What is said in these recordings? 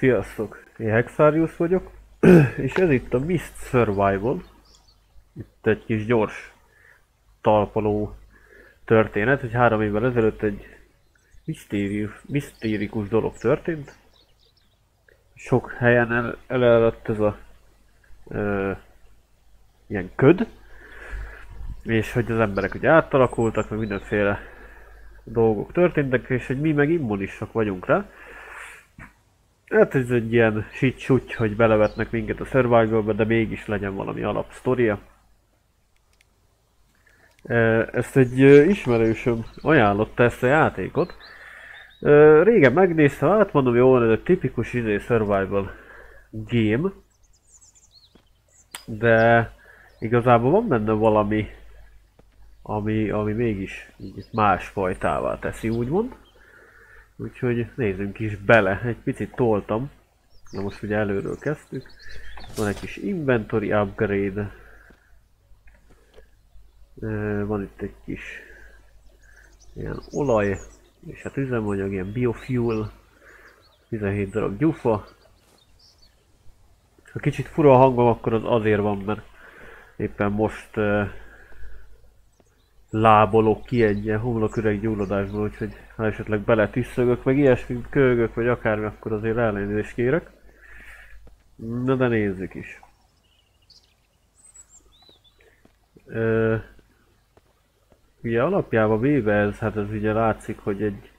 Sziasztok! Én Hexarius vagyok, és ez itt a Mist Survival. Itt egy kis gyors talpaló történet, hogy három évvel ezelőtt egy misztérius, misztérikus dolog történt. Sok helyen el, eleladt ez a ö, ilyen köd, és hogy az emberek ugye átalakultak, meg mindenféle dolgok történtek, és hogy mi meg immunisak vagyunk rá. Hát ez egy ilyen sit hogy belevetnek minket a survival de mégis legyen valami alapsztoria. Ezt egy ismerősöm ajánlotta ezt a játékot. Régen megnéztem, hát mondom, jó, ez egy tipikus izé survival game. De igazából van benne valami, ami, ami mégis így másfajtává teszi, úgymond. Úgyhogy nézzünk is bele. Egy picit toltam. Na most ugye előről kezdtük. Van egy kis inventory upgrade. Van itt egy kis ilyen olaj, és hát üzemanyag, ilyen biofuel. 17 darab gyufa. Ha kicsit fura a hangom, akkor az azért van, mert éppen most lábolok ki egy ilyen homloküreg gyulladásból, úgyhogy ha esetleg bele tüsszögök, meg ilyesmi kölgök, vagy akármi, akkor azért ellenőrzést kérek. Na de nézzük is. Ö, ugye alapjában véve ez, hát ez ugye látszik, hogy egy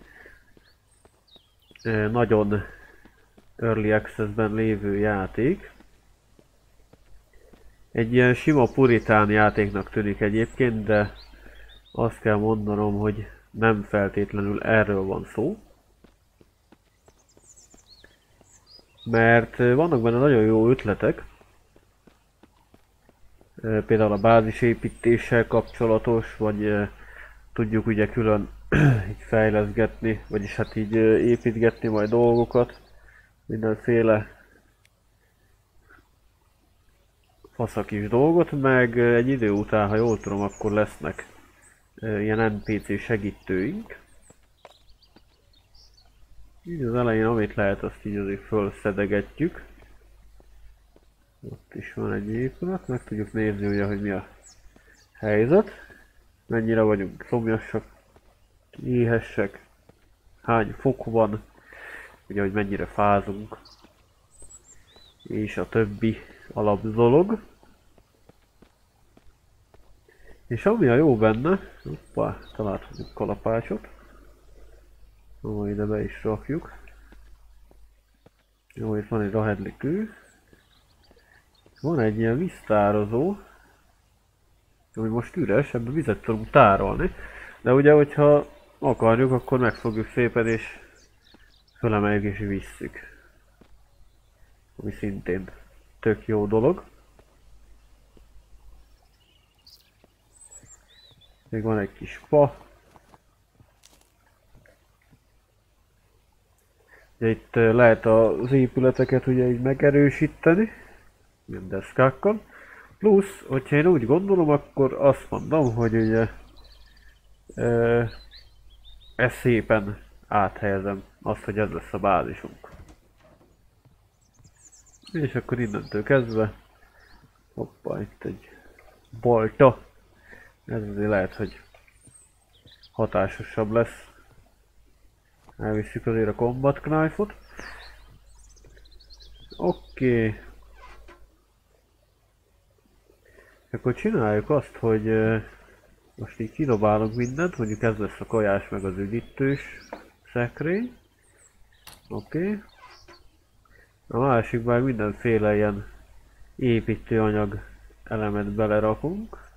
ö, nagyon early access-ben lévő játék. Egy ilyen sima puritán játéknak tűnik egyébként, de azt kell mondanom, hogy nem feltétlenül erről van szó. Mert vannak benne nagyon jó ötletek. Például a bázisépítéssel kapcsolatos, vagy tudjuk ugye külön így fejleszgetni, vagyis hát így építgetni majd dolgokat. Mindenféle faszak is dolgot, meg egy idő után, ha jól tudom, akkor lesznek ilyen NPC segítőink. Így az elején amit lehet, azt így azért felszedegetjük. Ott is van egy épület, meg tudjuk nézni ugye, hogy mi a helyzet. Mennyire vagyunk szomjasak, éhessek, hány fok van, ugye, hogy mennyire fázunk, és a többi alapdolog. És ami a jó benne, hoppá, találhatunk kalapácsot. Ó, ide be is rakjuk. Jó, itt van egy rahedlikő. Van egy ilyen víztározó, ami most üres, ebbe vizet tudunk tárolni. De ugye, hogyha akarjuk, akkor megfogjuk szépen és fölemeljük és visszük. Ami szintén tök jó dolog. Még van egy kis fa. Ugye itt lehet az épületeket ugye így megerősíteni, ilyen deszkákkal. Plusz, hogyha én úgy gondolom, akkor azt mondom, hogy ugye ezt szépen áthelyezem azt, hogy ez lesz a bázisunk. És akkor innentől kezdve, hoppá, itt egy balta. Ez azért lehet, hogy hatásosabb lesz. Elviszük azért a combat knife-ot. Oké. Okay. Akkor csináljuk azt, hogy most így kidobálunk mindent, mondjuk ez lesz a kajás meg az üdítős szekrény. Oké. Okay. A másikban mindenféle ilyen építőanyag elemet belerakunk.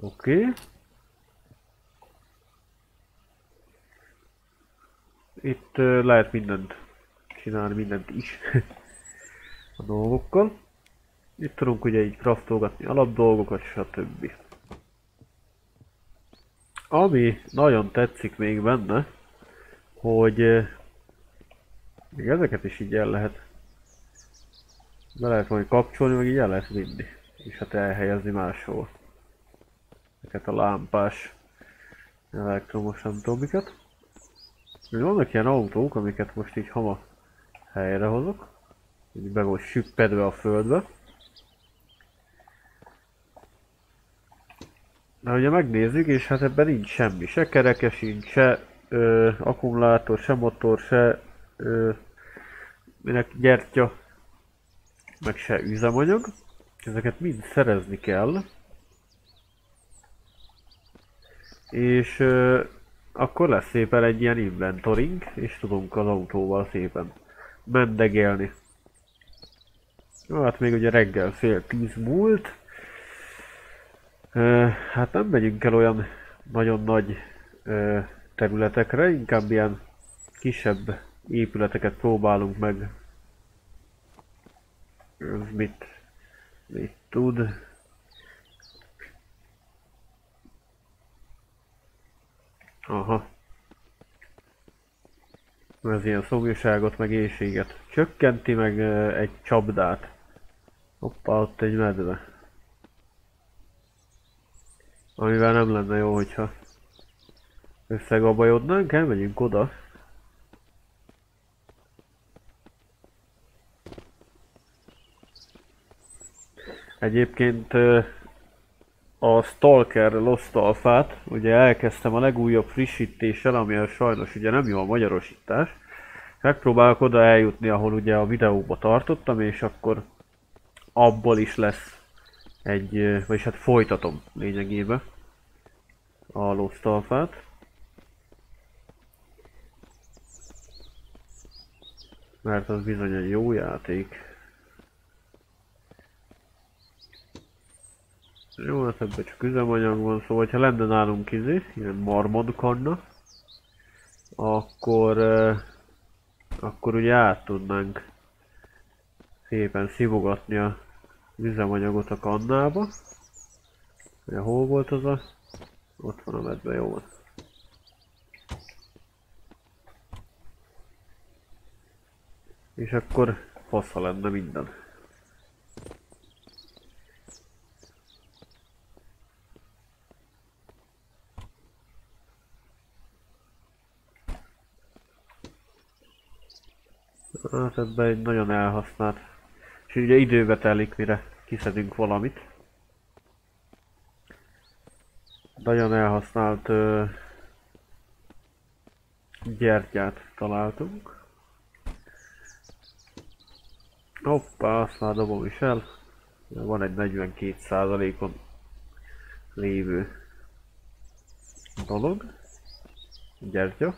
Oké. Okay. Itt lehet mindent csinálni, mindent is a dolgokkal. Itt tudunk ugye így craftolgatni alapdolgokat, stb. Ami nagyon tetszik még benne, hogy még ezeket is így el lehet be lehet majd kapcsolni, meg így el lehet vinni. És hát elhelyezni máshol ezeket a lámpás elektromos nem tudom miket. Vannak ilyen autók, amiket most így hama helyrehozok. Így be volt süppedve a földbe. De ugye megnézzük, és hát ebben nincs semmi. Se kereke sincs, se ö, akkumulátor, se motor, se ö, minek gyertya, meg se üzemanyag. Ezeket mind szerezni kell. És ö, akkor lesz szépen egy ilyen inventoring, és tudunk az autóval szépen mendegélni. Jó, hát még ugye reggel fél tíz múlt. Ö, hát nem megyünk el olyan nagyon nagy ö, területekre, inkább ilyen kisebb épületeket próbálunk meg. Ez mit, mit tud? Aha. Ez ilyen szomjúságot, meg éjséget csökkenti, meg egy csapdát. Hoppá, ott egy medve. Amivel nem lenne jó, hogyha összegabajodnánk, elmegyünk oda. Egyébként a Stalker Lost Alpha-t ugye elkezdtem a legújabb frissítéssel, ami sajnos ugye nem jó a magyarosítás. Megpróbálok oda eljutni, ahol ugye a videóba tartottam, és akkor abból is lesz egy, vagyis hát folytatom lényegében a Lost Alpha-t. Mert az bizony egy jó játék. Jó, hát ebben csak üzemanyag van, szóval ha lenne nálunk izé, ilyen marmod kanna, akkor, uh, akkor ugye át tudnánk szépen szivogatni a üzemanyagot a kannába. Ugye, hol volt az a... Ott van a medve, jó van. És akkor fasza lenne minden. Hát ebben egy nagyon elhasznált. És ugye időbe telik, mire kiszedünk valamit. Nagyon elhasznált ö, gyertyát találtunk. Hoppá, azt már dobom is el. Van egy 42%-on lévő dolog. Gyertya.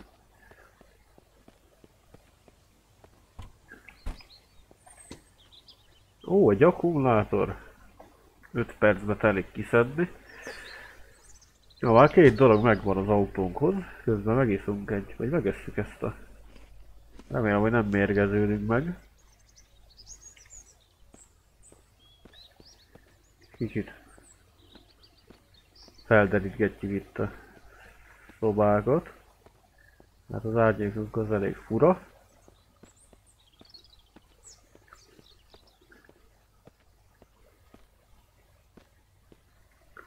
Ó, egy akkumulátor. 5 percbe telik kiszedni. Jó, már két dolog megvan az autónkhoz. Közben megiszunk egy, vagy megesszük ezt a... Remélem, hogy nem mérgeződünk meg. Kicsit felderítgetjük itt a szobákat. Hát az árnyékunk az elég fura.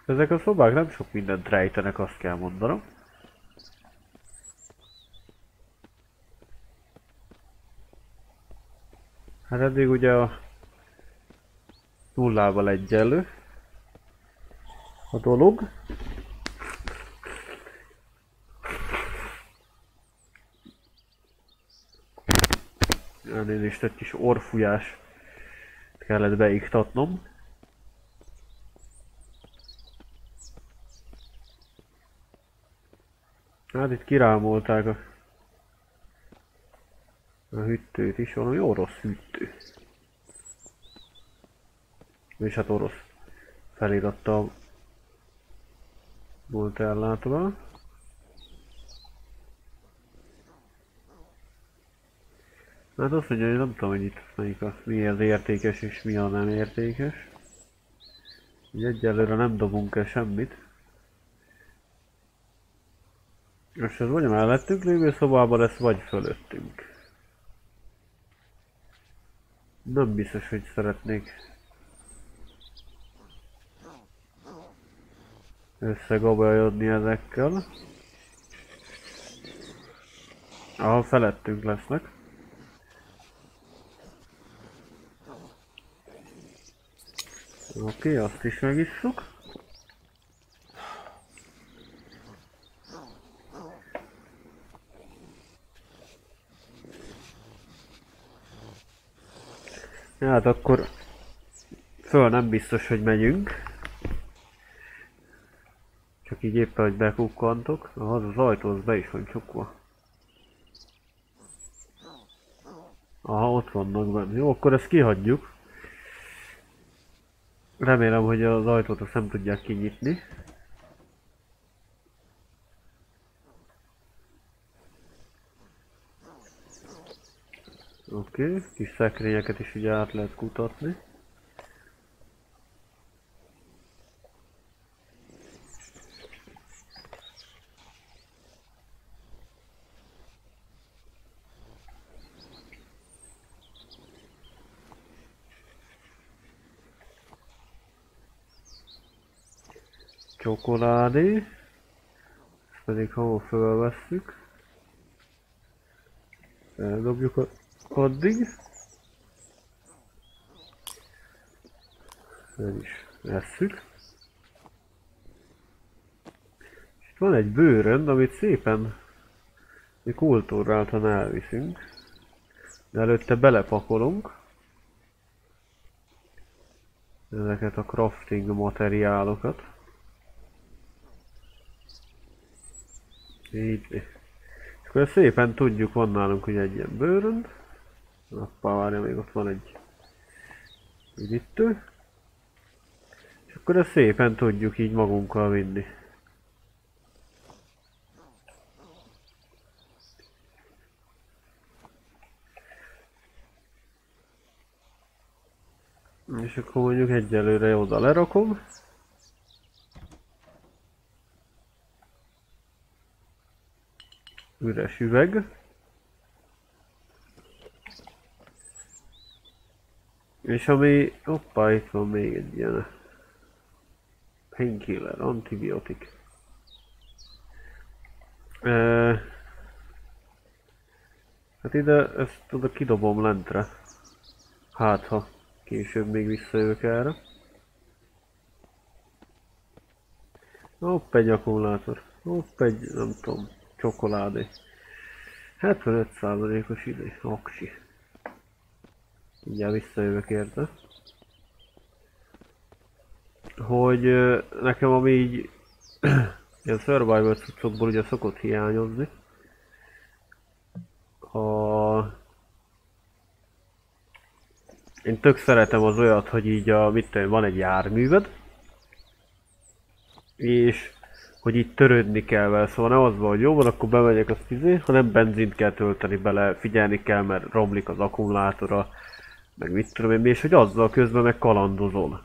Ezek a szobák nem sok mindent rejtenek, azt kell mondanom. Hát eddig ugye a nullával egyenlő a dolog. Elnézést, egy kis orfújás kellett beiktatnom. Hát itt kirámolták a, a hűtőt is, valami orosz hűtő. És hát orosz felirattal volt ellátva. Hát azt mondja, hogy nem tudom, hogy itt melyik a, mi az értékes és mi a nem értékes. Úgy egyelőre nem dobunk el semmit. Most ez vagy a mellettünk lévő szobában lesz, vagy fölöttünk. Nem biztos, hogy szeretnék összegabajodni ezekkel. Ahol felettünk lesznek. Oké, okay, azt is megisszuk. Hát akkor föl nem biztos, hogy megyünk. Csak így éppen, hogy bekukkantok. Az az ajtó az be is van csukva. Aha, ott vannak benne. Jó, akkor ezt kihagyjuk. Remélem, hogy az ajtót azt nem tudják kinyitni. Oké, okay. kis szekrényeket is ugye át lehet kutatni. Csokoládé. Ezt pedig hol fölvesszük. Eldobjuk a addig. El is vesszük. És itt van egy bőrönd, amit szépen mi kultúráltan elviszünk. De előtte belepakolunk ezeket a crafting materiálokat. Így. És akkor szépen tudjuk, van nálunk hogy egy ilyen bőrönd. Appá várja, még ott van egy üdítő. És akkor ezt szépen tudjuk így magunkkal vinni. És akkor mondjuk egyelőre oda lerakom. Üres üveg. És ami... Hoppá, itt van még egy ilyen... Painkiller, antibiotik. Hát ide ezt oda kidobom lentre. Hát ha később még visszajövök erre. Hopp, egy akkumulátor. Hopp, egy, nem tudom, csokoládé. 75%-os idő, aksi. Mindjárt visszajövök érte. Hogy nekem ami így ilyen survival cuccokból ugye szokott hiányozni. A... Én tök szeretem az olyat, hogy így a, mit tudom, van egy járműved, és hogy itt törődni kell vele, szóval nem az van, hogy jó van, akkor bemegyek a izé, hanem benzint kell tölteni bele, figyelni kell, mert romlik az akkumulátora, meg mit tudom én, és hogy azzal közben meg kalandozol.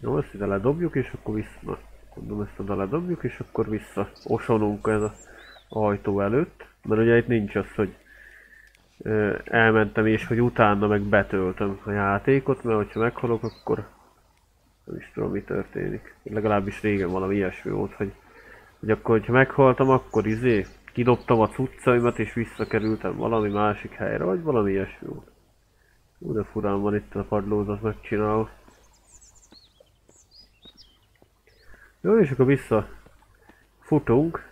Jó, ezt ide ledobjuk, és akkor vissza, mondom ezt oda ledobjuk, és akkor vissza osonunk ez a ajtó előtt, mert ugye itt nincs az, hogy ö, elmentem és hogy utána meg betöltöm a játékot, mert hogyha meghalok, akkor nem is tudom mi történik. Legalábbis régen valami ilyesmi volt, hogy, hogy akkor, hogyha meghaltam, akkor izé, kidobtam a cuccaimat és visszakerültem valami másik helyre, vagy valami ilyesmi volt. Ú, furán van itt a padlózat megcsinálva. Jó, és akkor vissza futunk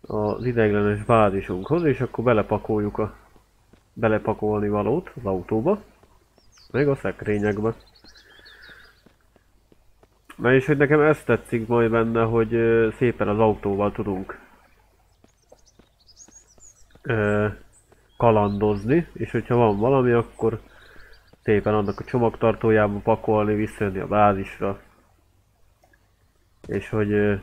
az ideiglenes bázisunkhoz, és akkor belepakoljuk a belepakolni valót az autóba, meg a szekrényekbe. Na és hogy nekem ezt tetszik majd benne, hogy szépen az autóval tudunk ö, kalandozni, és hogyha van valami, akkor szépen annak a csomagtartójába pakolni, visszajönni a bázisra. És hogy ö,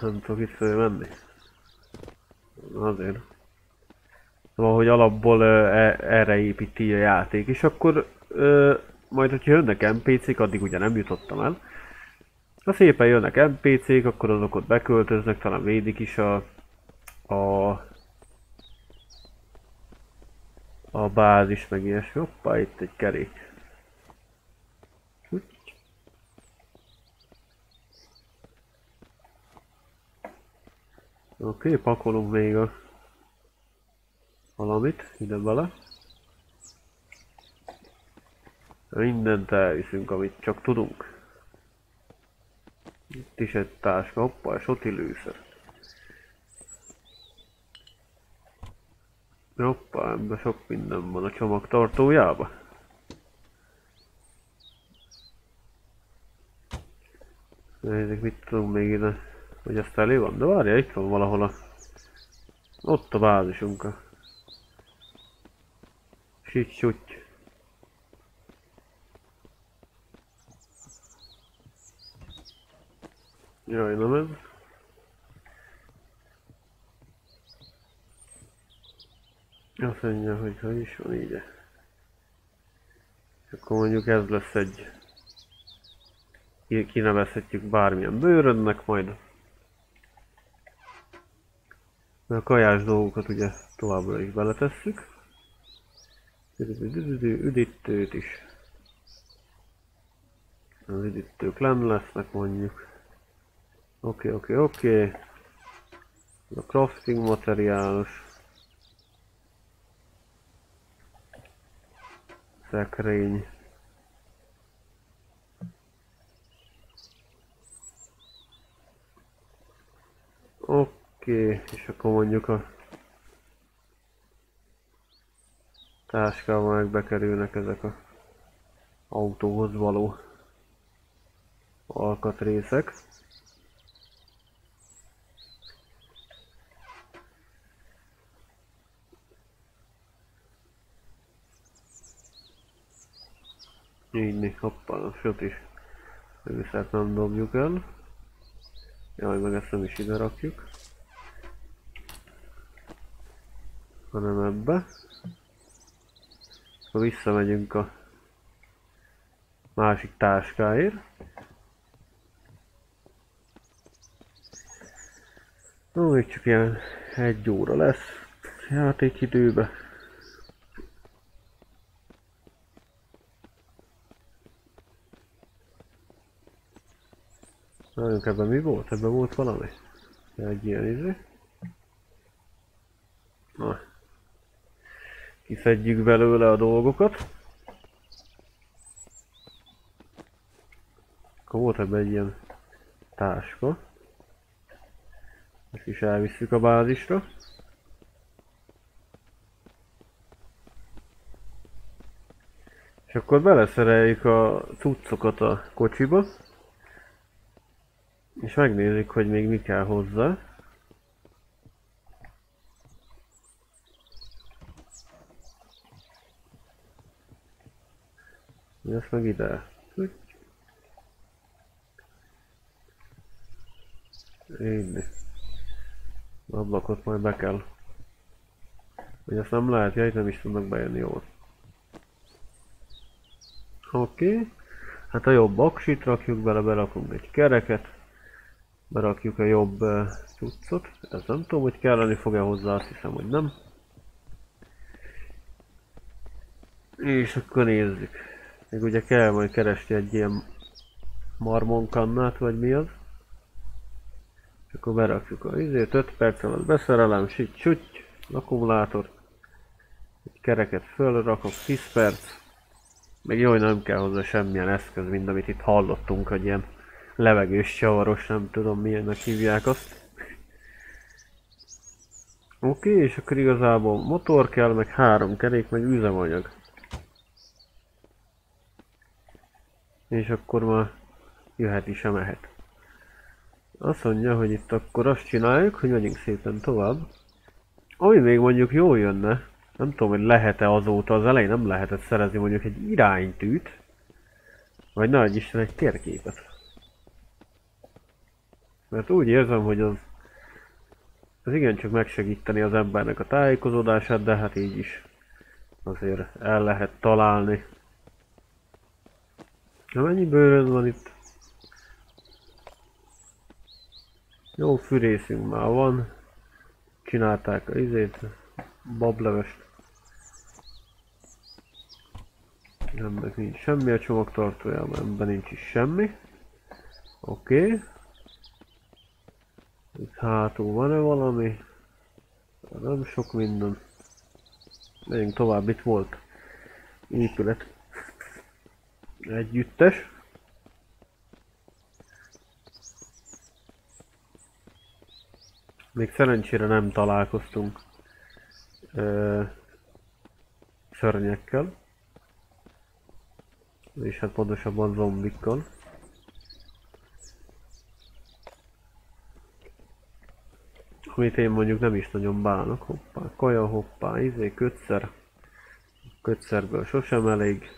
nem tudok itt menni. Azért. Szóval, hogy alapból ö, e, erre építi a játék, és akkor ö, majd, hogyha jönnek NPC-k, addig ugye nem jutottam el. Ha szépen jönnek NPC-k, akkor azok ott beköltöznek, talán védik is a a a bázis meg ilyesmi. Hoppá, itt egy kerék. Oké, okay, pakolunk még a valamit ide bele. Mindent elviszünk, amit csak tudunk. Itt is egy táska, hoppa, és ott illőszer. Hoppa, ebben sok minden van a csomag tartójába. Nézzük, mit tudunk még ide, hogy ezt elé van. De várja, itt van valahol a... Ott a bázisunk. A... Sics, Jaj, nem ez. Azt mondja, hogy hogy is van így. Akkor mondjuk ez lesz egy... Kinevezhetjük bármilyen bőrödnek majd. A kajás dolgokat ugye továbbra is beletesszük. Üdítőt is. Az üdítők nem lesznek mondjuk. Oké, oké, oké. A crafting materiálos. Szekrény. Oké, és akkor mondjuk a táskával meg bekerülnek ezek a autóhoz való alkatrészek. Így, hoppá, a söt is. Őszert nem dobjuk el. Jaj, meg ezt nem is ide rakjuk. Hanem ebbe. Akkor visszamegyünk a másik táskáért. Ó, még csak ilyen egy óra lesz játékidőbe. Nagyon ebben mi volt? Ebben volt valami? Egy ilyen izé. Na. Kiszedjük belőle a dolgokat. Akkor volt ebben egy ilyen táska. Ezt is elvisszük a bázisra. És akkor beleszereljük a cuccokat a kocsiba. És megnézzük, hogy még mi kell hozzá. Ezt meg ide. Így. Ablakot majd be kell. Hogy ezt nem lehet, jaj, nem is tudnak bejönni jól. Oké. Okay. Hát a jobb aksit rakjuk bele, berakunk egy kereket berakjuk a jobb cuccot. Ez nem tudom, hogy kelleni fog-e hozzá, azt hiszem, hogy nem. És akkor nézzük. Még ugye kell majd keresni egy ilyen marmonkannát, vagy mi az. És akkor berakjuk a izét, 5 perc alatt beszerelem, süt, süt, akkumulátor. Egy kereket fölrakok, 10 perc. Még jó, hogy nem kell hozzá semmilyen eszköz, mint amit itt hallottunk, hogy ilyen levegős csavaros, nem tudom milyennek hívják azt. Oké, okay, és akkor igazából motor kell, meg három kerék, meg üzemanyag. És akkor már jöhet is a mehet. Azt mondja, hogy itt akkor azt csináljuk, hogy megyünk szépen tovább. Ami még mondjuk jó jönne, nem tudom, hogy lehet-e azóta, az elején nem lehetett szerezni mondjuk egy iránytűt, vagy nagy Isten egy térképet. Mert úgy érzem, hogy az, az igencsak megsegíteni az embernek a tájékozódását, de hát így is azért el lehet találni. Na mennyi bőröd van itt? Jó fűrészünk már van. Csinálták a izét, bablevest. Ennek nincs semmi a csomagtartójában, ebben nincs is semmi. Oké. Okay. Itt hátul van-e valami? Nem sok minden. Megyünk tovább, itt volt épület. Együttes. Még szerencsére nem találkoztunk ö, szörnyekkel. És hát pontosabban zombikkal. Amit én mondjuk nem is nagyon bánok. Hoppá, kaja, hoppá, izé, kötszer. Kötszerből sosem elég.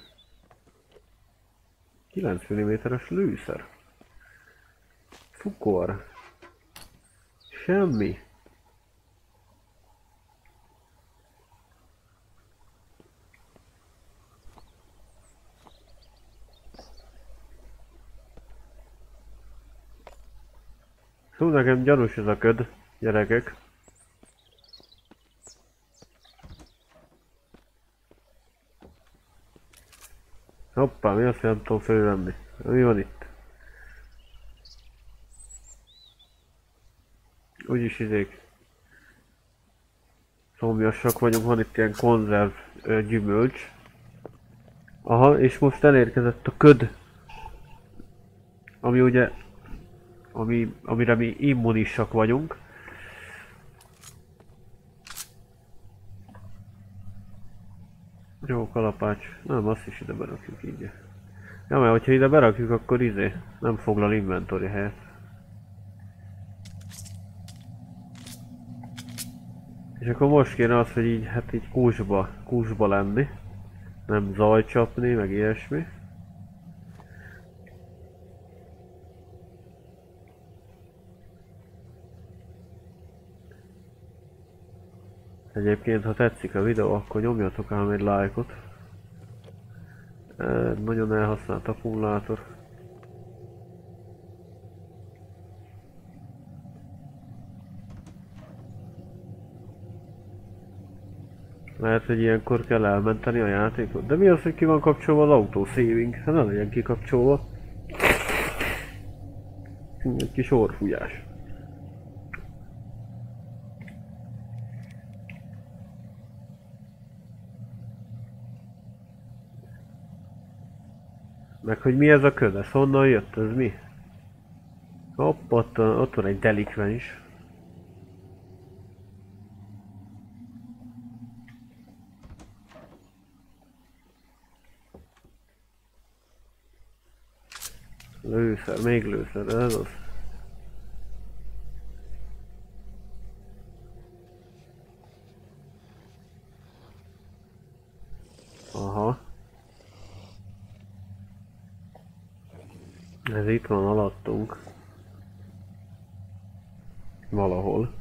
9 mm-es lőszer. Fukor. Semmi. Hú, nekem gyanús ez a köd, gyerekek. Hoppá, mi azt, nem tudom fölvenni? Mi van itt? Úgyis izék. Szomjasak vagyunk, van itt ilyen konzerv ö, gyümölcs. Aha, és most elérkezett a köd. Ami ugye, ami, amire mi immunisak vagyunk. Jó kalapács. Nem, azt is ide berakjuk így. Ja, mert hogyha ide berakjuk, akkor izé, nem foglal inventory helyet. És akkor most kéne az, hogy így, hát így kúsba, kúsba lenni. Nem zaj csapni, meg ilyesmi. Egyébként, ha tetszik a videó, akkor nyomjatok ám egy lájkot. E, nagyon elhasznált akkumulátor. Lehet, hogy ilyenkor kell elmenteni a játékot. De mi az, hogy ki van kapcsolva az autó saving? Hát ne legyen kikapcsolva. Egy kis orfújás. Meg hogy mi ez a köd, ez honnan jött, ez mi? Hopp, ott, ott van egy delikvens. Lőszer, még lőszer, ez az. Aha. Ez itt van alattunk. Valahol.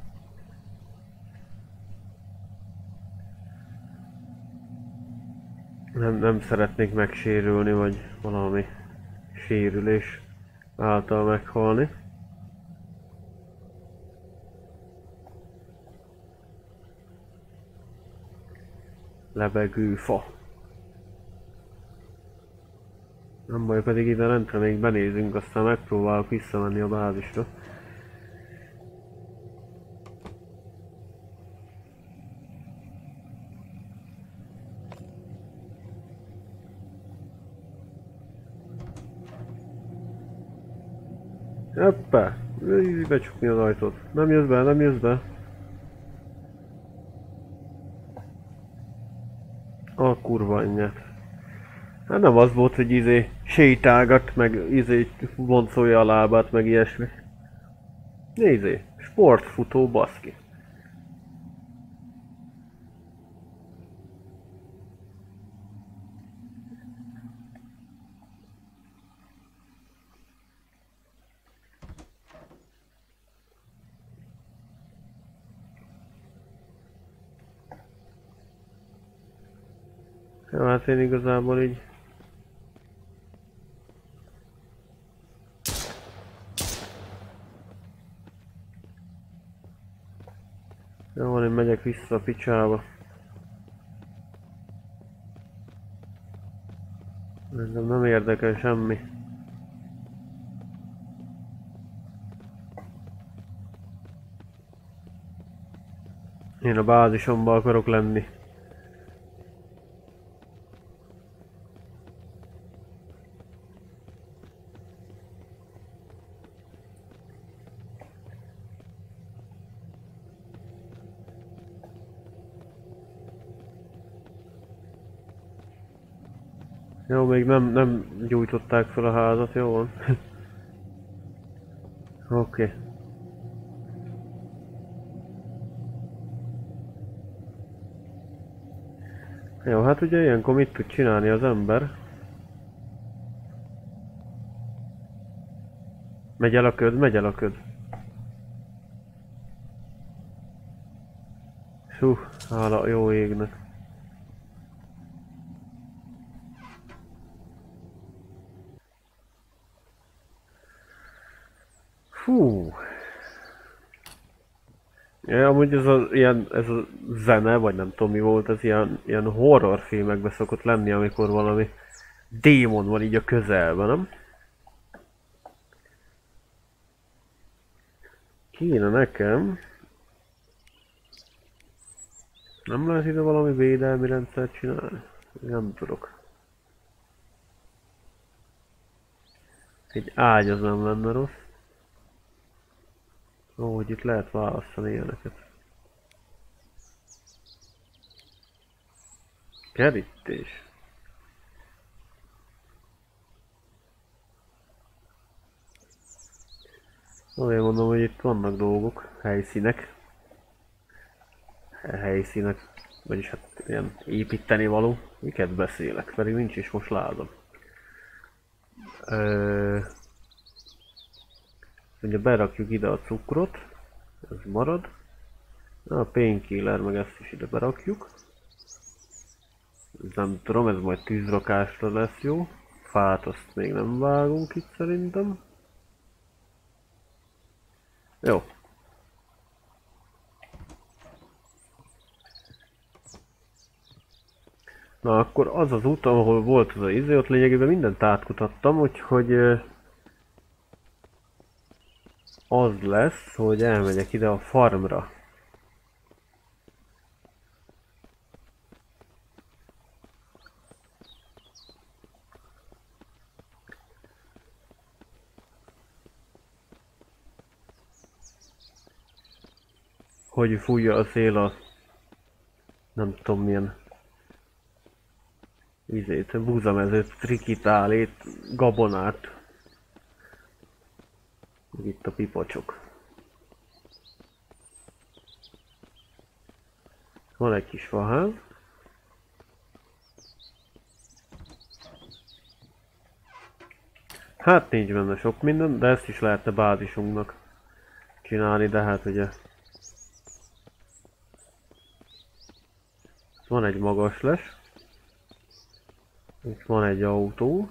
Nem, nem szeretnék megsérülni, vagy valami sérülés által meghalni. Lebegő fa. Nem baj, pedig ide lentre még benézünk, aztán megpróbálok visszamenni a bázisra. Hoppá! Becsukni az ajtót. Nem jössz be, nem jössz be. A kurva anyját. Hát nem az volt, hogy izé sétálgat, meg izé voncolja a lábát, meg ilyesmi. Nézé, sportfutó baszki. Jó, hát én igazából így... meglio qui sto picciavo una merda che sciammi Yine bazı şomba kuru klendi. Jó, még nem, nem gyújtották fel a házat, jó van. Oké. Okay. Jó, hát ugye ilyenkor mit tud csinálni az ember? Megy el a köd, megy el a köd. Hú, hála jó égnek. Hú. Ja, amúgy ez a, ilyen, ez a zene, vagy nem tudom mi volt, ez ilyen, ilyen horrorfilmekben szokott lenni, amikor valami démon van így a közelben, nem? Kéne nekem... Nem lehet ide valami védelmi rendszert csinálni? Nem tudok. Egy ágy az nem lenne rossz. Ó, hogy itt lehet választani ilyeneket. Kerítés. Azért mondom, hogy itt vannak dolgok, helyszínek. Helyszínek, vagyis hát ilyen építeni való. Miket beszélek, pedig nincs is most lázam. Ö Ugye berakjuk ide a cukrot, ez marad. A painkiller, meg ezt is ide berakjuk. Nem tudom, ez majd tűzrakásra lesz jó. Fát azt még nem vágunk itt szerintem. Jó. Na akkor az az út, ahol volt az a izé, ott lényegében mindent átkutattam, úgyhogy az lesz, hogy elmegyek ide a farmra. Hogy fújja a szél a nem tudom milyen vizét, búzamezőt, trikitálét, gabonát. Itt a pipocsok. Van egy kis faház. Hát nincs benne sok minden, de ezt is lehetne bázisunknak csinálni, de hát ugye... Van egy magas les. Itt van egy autó.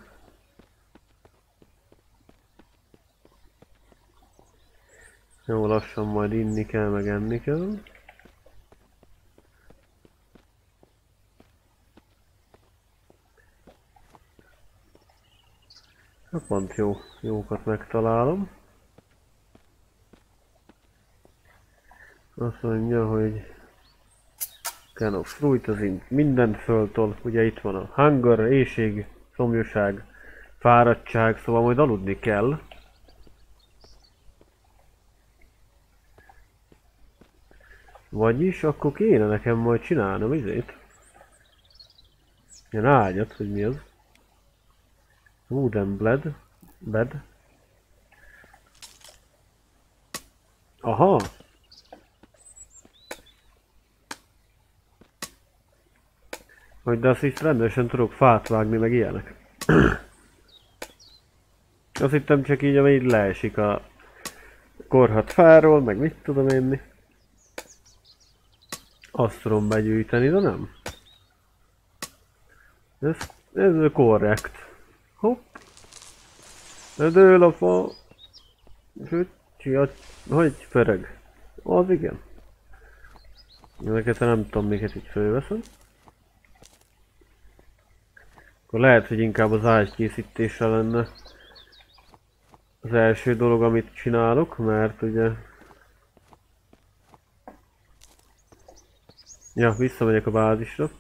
Jó lassan majd inni kell, meg enni kell. Hát pont jó, jókat megtalálom. Azt mondja, hogy Can of fruit, az mindent föltol. Ugye itt van a hunger, éjség, szomjúság, fáradtság, szóval majd aludni kell. Vagyis akkor kéne nekem majd csinálnom izét. Ilyen ágyat, hogy mi az. Wooden bled. Bed. Aha! Hogy de azt is rendesen tudok fát vágni, meg ilyenek. azt hittem csak így, ami így leesik a korhat fáról, meg mit tudom én mi. Azt tudom begyűjteni, de nem. Ez, ez korrekt. Hopp. Ödől a fa. Sütsi, hogy fereg. Az igen. Ezeket nem tudom, miket így fölveszem. Akkor lehet, hogy inkább az ágy készítése lenne az első dolog, amit csinálok, mert ugye Ja, visszamegyek a bázisra.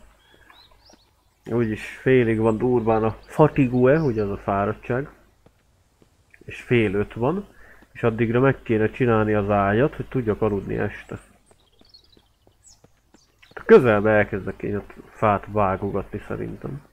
Úgyis félig van durván a fatigue, ugye az a fáradtság. És fél öt van. És addigra meg kéne csinálni az ágyat, hogy tudjak aludni este. Közelbe elkezdek én ott fát vágogatni szerintem.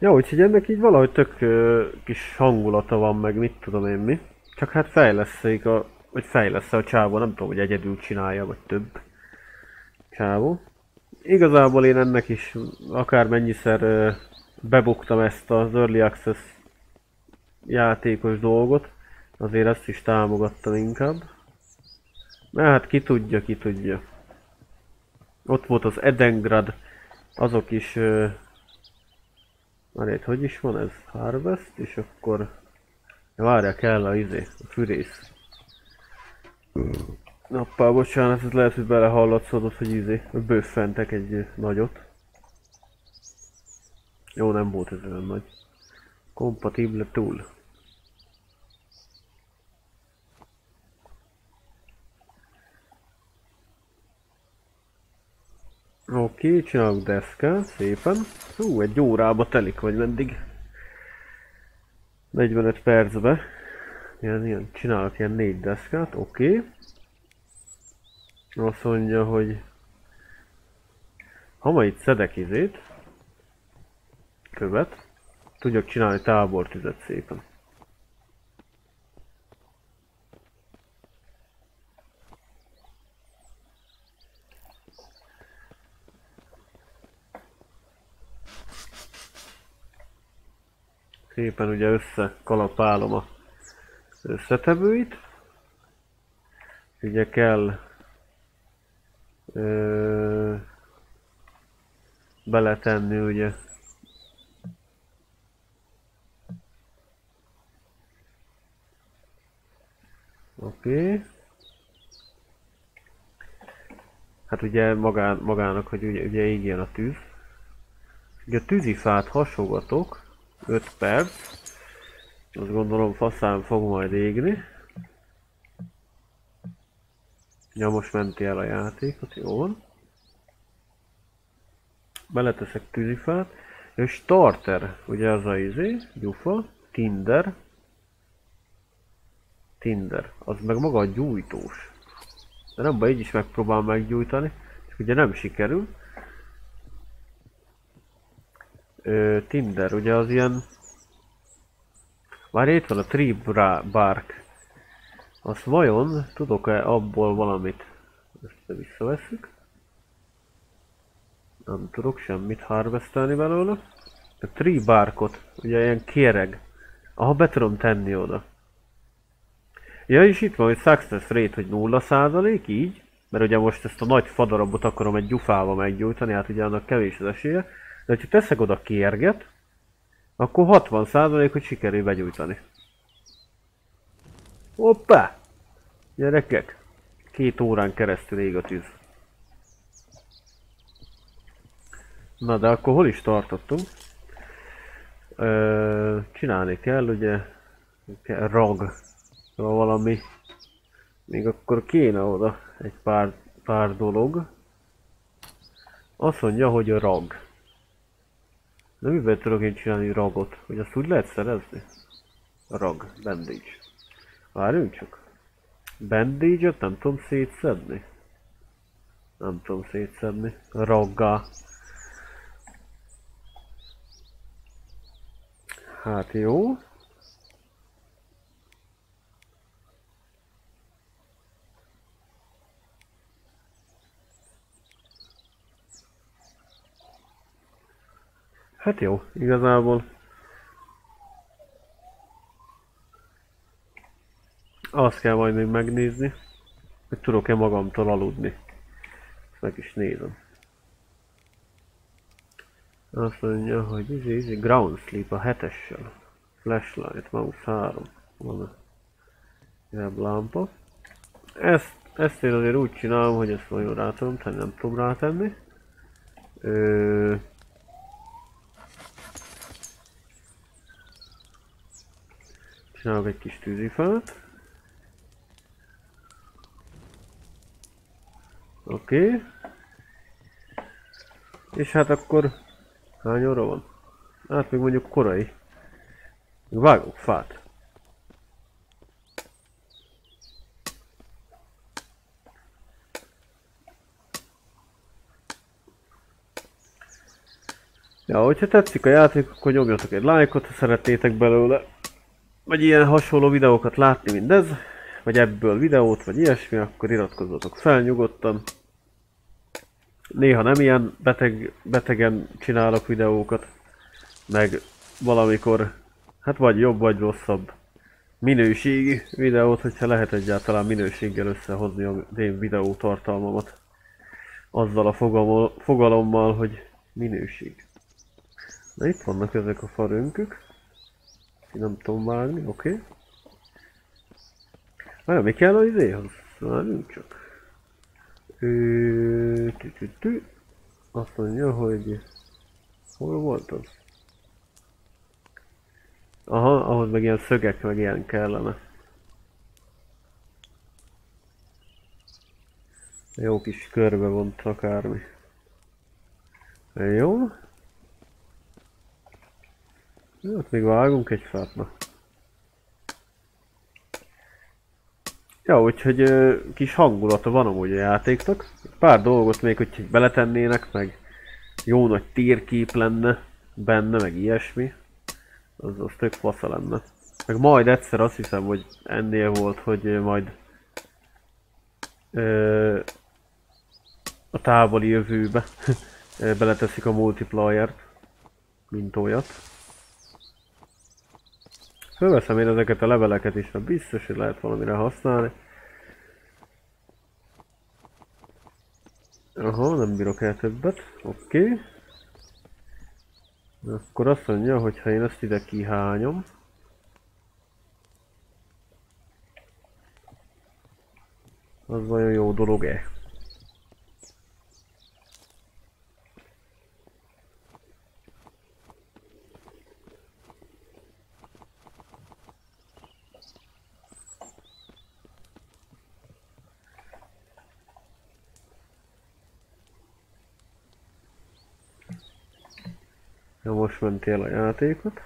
Ja, úgyhogy ennek így valahogy tök ö, kis hangulata van, meg mit tudom én mi. Csak hát fejleszik a, vagy fejlesz a csávó, nem tudom, hogy egyedül csinálja, vagy több csávó. Igazából én ennek is akármennyiszer ö, bebuktam ezt az Early Access játékos dolgot, azért ezt is támogattam inkább. Mert hát ki tudja, ki tudja. Ott volt az Edengrad, azok is ö, itt hogy is van ez? Harvest, és akkor... Ja, várja, kell a izé, a fűrész. Nappá, bocsánat, ez lehet, hogy belehallatszódott, hogy izé, hogy bőffentek egy nagyot. Jó, nem volt ez olyan nagy. Compatible tool. Oké, csinálok deszkát, szépen. Hú, egy órába telik, vagy meddig? 45 percbe. Ilyen, ilyen, csinálok ilyen négy deszkát, oké. Okay. Azt mondja, hogy ha ma itt szedek izét, követ, tudjak csinálni tábortüzet szépen. Szépen ugye összekalapálom a összetevőit. Ugye kell ö, beletenni ugye Oké. Okay. Hát ugye magán, magának, hogy ugye, ugye így a tűz. Ugye a tűzifát hasogatok, 5 perc. Azt gondolom faszán fog majd égni. Ja, most menti el a játékot, jó van. Beleteszek tűzifát. És starter, ugye az a izé, gyufa, tinder. Tinder, az meg maga a gyújtós. De nem baj, így is megpróbál meggyújtani. És ugye nem sikerül. Ö, Tinder, ugye az ilyen... Már itt van a Tree Bark. Azt vajon tudok-e abból valamit? Ezt visszavesszük. Nem tudok semmit harvestelni belőle. A Tree Barkot, ugye ilyen kéreg. Aha, be tudom tenni oda. Ja, és itt van, hogy success rate, hogy 0% így. Mert ugye most ezt a nagy fadarabot akarom egy gyufával meggyújtani, hát ugye annak kevés az esélye. De ha teszek oda kérget, akkor 60% hogy sikerül begyújtani. Hoppá! Gyerekek! Két órán keresztül ég a tűz. Na de akkor hol is tartottunk? Ö, csinálni kell ugye kell rag. Valami még akkor kéne oda egy pár, pár dolog. Azt mondja, hogy a rag. De mivel tudok én csinálni ragot? Hogy azt úgy lehet szerezni? Rag, bandage. Várjunk csak. Bandage-ot nem tudom szétszedni. Nem tudom szétszedni. Raggá. Hát jó. Hát jó, igazából. Azt kell majd még megnézni, hogy tudok-e magamtól aludni. Ezt meg is nézem. Azt mondja, hogy ez izé, ground sleep a hetessel. Flashlight, mouse 3. Van a lámpa. Ezt, ezt én azért úgy csinálom, hogy ezt vajon rá tudom tenni, nem tudom rátenni. Ö, Csinálok egy kis tűzifát. Oké. Okay. És hát akkor hány óra van? Hát még mondjuk korai. Vágok fát. Ja, hogyha tetszik a játék, akkor nyomjatok egy lájkot, ha szeretnétek belőle. Vagy ilyen hasonló videókat látni, mint ez. Vagy ebből videót, vagy ilyesmi, akkor iratkozzatok fel nyugodtan. Néha nem ilyen beteg, betegen csinálok videókat. Meg valamikor, hát vagy jobb, vagy rosszabb minőségi videót, hogyha lehet egyáltalán minőséggel összehozni a én videó tartalmamat. Azzal a fogalommal, hogy minőség. Na itt vannak ezek a farönkök. Tudom vágni, oké. Okay. Várj, mi kell az izéhoz? Várjunk csak. Ő... Tü -tü -tü. Azt mondja, hogy... Hol volt az? Aha, ahhoz meg ilyen szögek meg ilyen kellene. Jó kis körbe vont akármi. Jó. Hát még vágunk egy fát, na. Ja, úgyhogy ö, kis hangulata van amúgy a játéknak. Pár dolgot még, hogy beletennének, meg jó nagy térkép lenne benne, meg ilyesmi. Az, az tök fasza lenne. Meg majd egyszer azt hiszem, hogy ennél volt, hogy majd ö, a távoli jövőbe beleteszik a multiplayer-t, mint olyat. Fölveszem én ezeket a leveleket is, mert biztos, hogy lehet valamire használni. Aha, nem bírok el többet. Oké. Okay. Akkor azt mondja, hogy ha én ezt ide kihányom, az nagyon jó dolog-e? Ja, most mentél a játékot.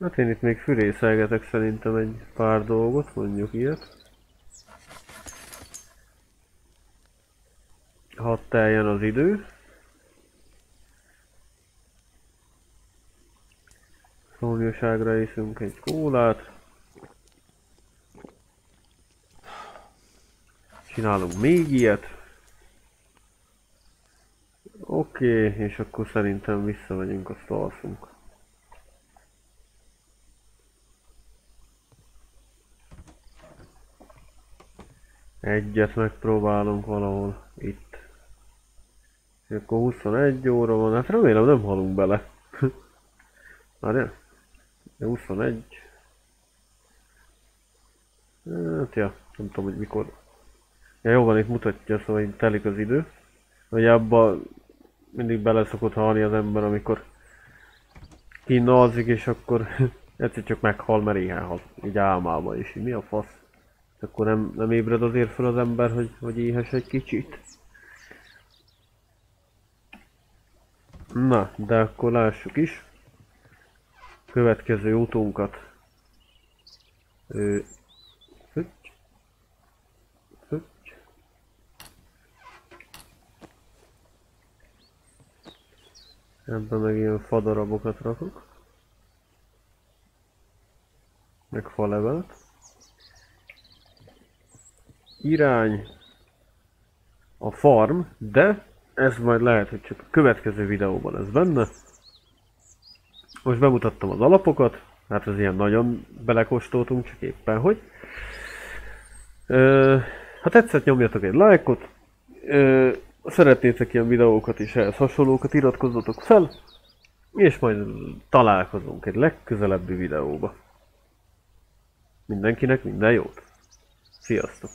Hát én itt még fürészelgetek szerintem egy pár dolgot, mondjuk ilyet. Hadd teljen az idő. Szomjúságra iszunk egy kólát. Csinálunk még ilyet. Oké, okay, és akkor szerintem visszamegyünk, azt alszunk. Egyet megpróbálunk valahol itt. És akkor 21 óra van, hát remélem nem halunk bele. Várjál? 21. Hát ja, nem tudom, hogy mikor Ja, jó van, itt mutatja, szóval itt telik az idő. Hogy abba mindig bele szokott halni az ember, amikor kínalzik, és akkor egyszer csak meghal, mert éhen hal. Így álmában is. Mi a fasz? Akkor nem, nem ébred azért fel az ember, hogy, hogy éhes egy kicsit. Na, de akkor lássuk is. Következő utunkat. Ebben meg ilyen fadarabokat rakok. Meg falevelet. Irány a farm, de ez majd lehet, hogy csak a következő videóban lesz benne. Most bemutattam az alapokat, hát ez ilyen nagyon belekóstoltunk, csak éppen hogy. Ö, ha tetszett, nyomjatok egy lájkot. Ö, szeretnétek ilyen videókat és ehhez hasonlókat, iratkozzatok fel, és majd találkozunk egy legközelebbi videóba. Mindenkinek minden jót! Sziasztok!